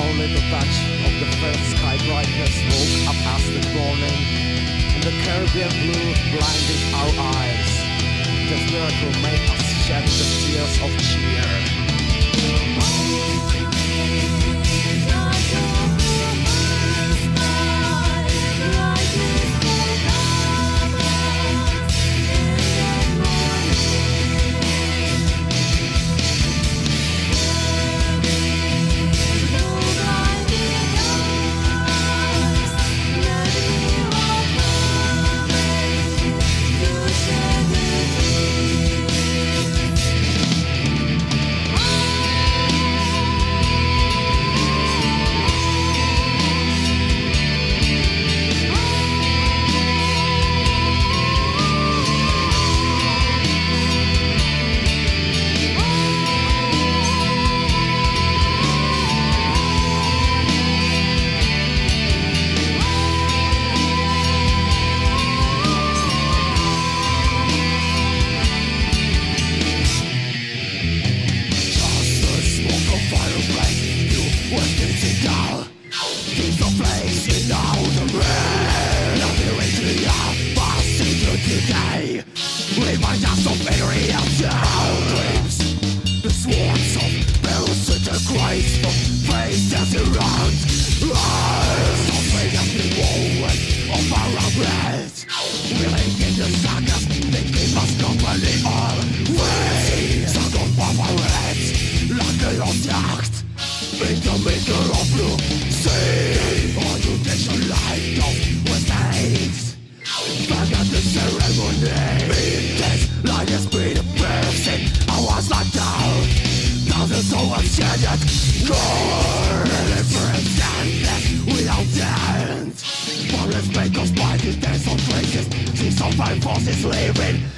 Only the of the first sky brightness woke up morning, and the Caribbean blue blinded our eyes. Miracle made us shed the tears of cheer. Ready for contact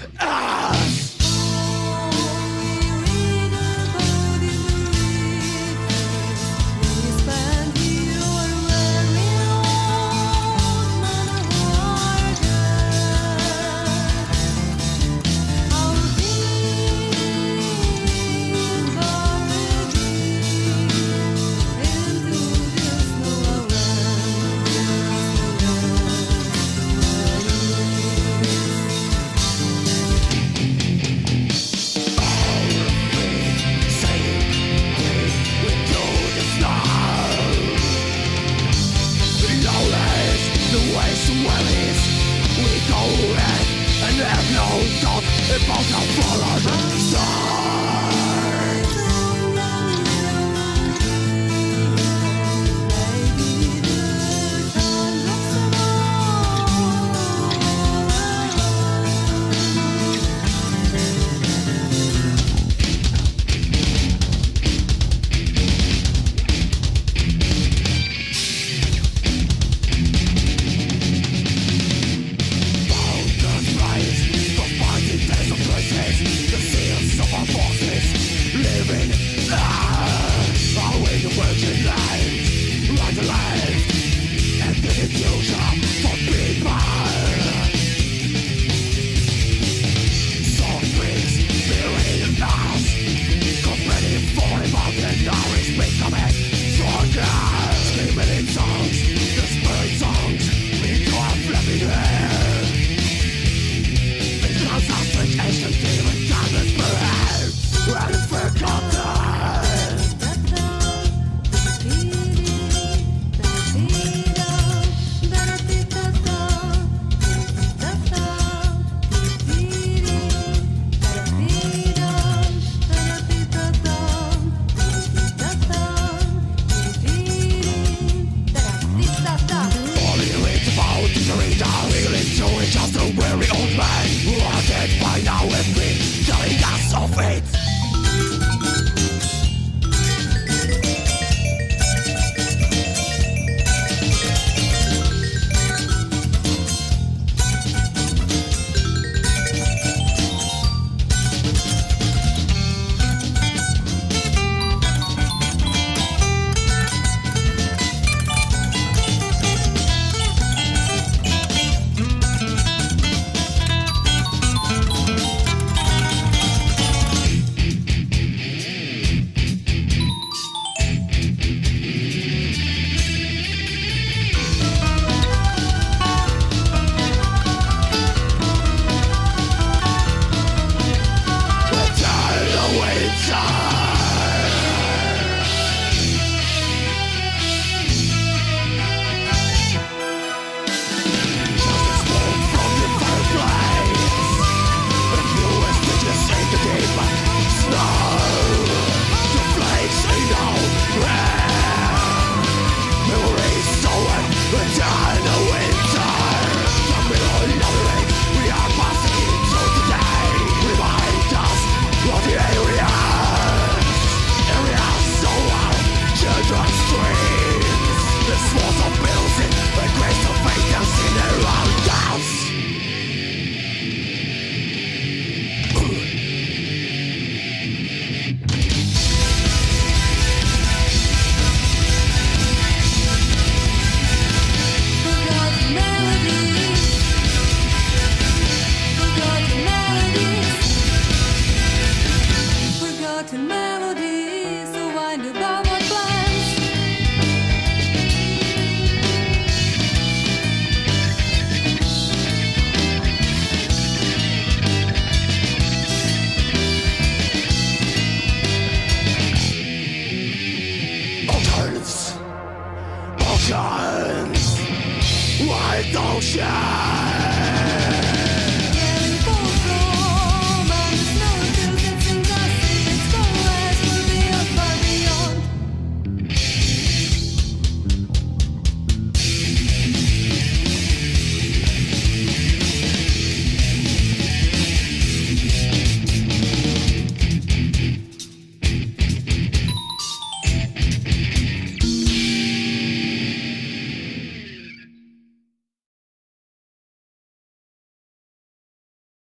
Shut